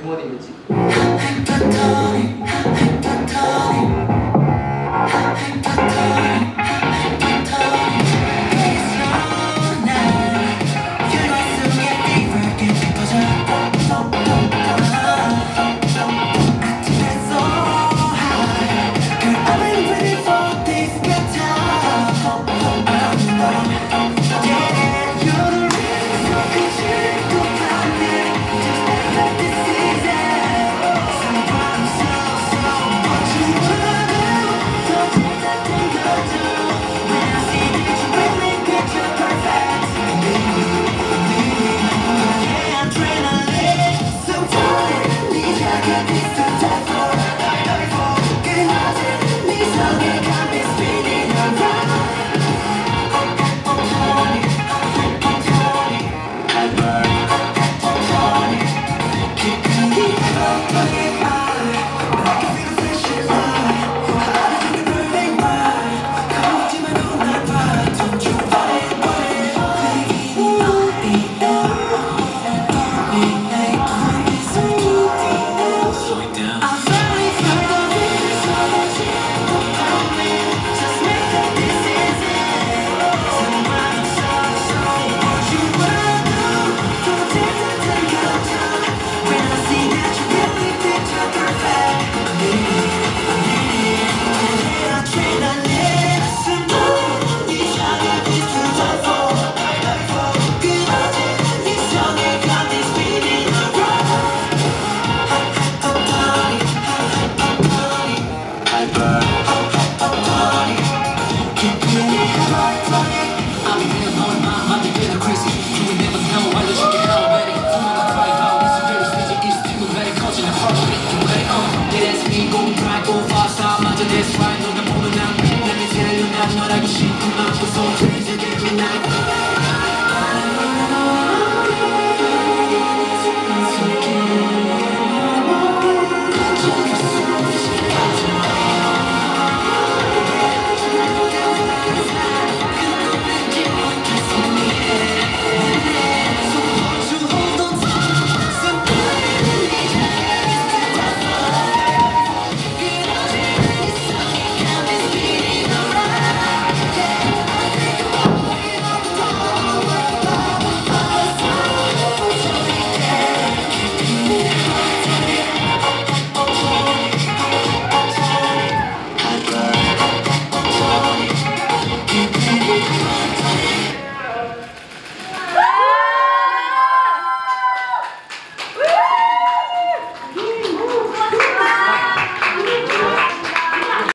부모님이지. 음. 아